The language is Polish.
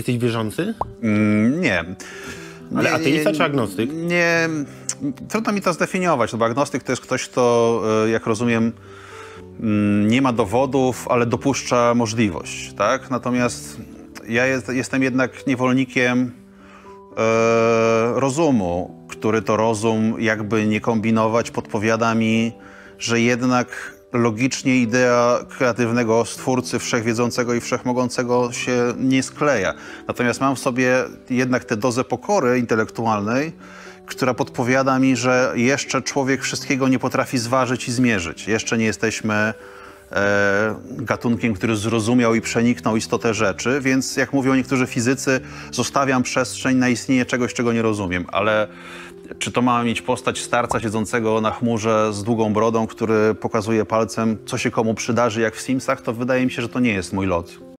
jesteś wierzący? Mm, nie. Ale Nie, ateista nie, czy agnostyk? Nie, trudno mi to zdefiniować, no bo agnostyk to jest ktoś, kto, e, jak rozumiem, mm, nie ma dowodów, ale dopuszcza możliwość, tak? Natomiast ja jest, jestem jednak niewolnikiem e, rozumu, który to rozum, jakby nie kombinować, podpowiada mi, że jednak logicznie idea kreatywnego stwórcy wszechwiedzącego i wszechmogącego się nie skleja. Natomiast mam w sobie jednak tę dozę pokory intelektualnej, która podpowiada mi, że jeszcze człowiek wszystkiego nie potrafi zważyć i zmierzyć. Jeszcze nie jesteśmy gatunkiem, który zrozumiał i przeniknął istotę rzeczy, więc jak mówią niektórzy fizycy, zostawiam przestrzeń na istnienie czegoś, czego nie rozumiem. Ale czy to ma mieć postać starca siedzącego na chmurze z długą brodą, który pokazuje palcem, co się komu przydarzy, jak w Simsach, to wydaje mi się, że to nie jest mój lot.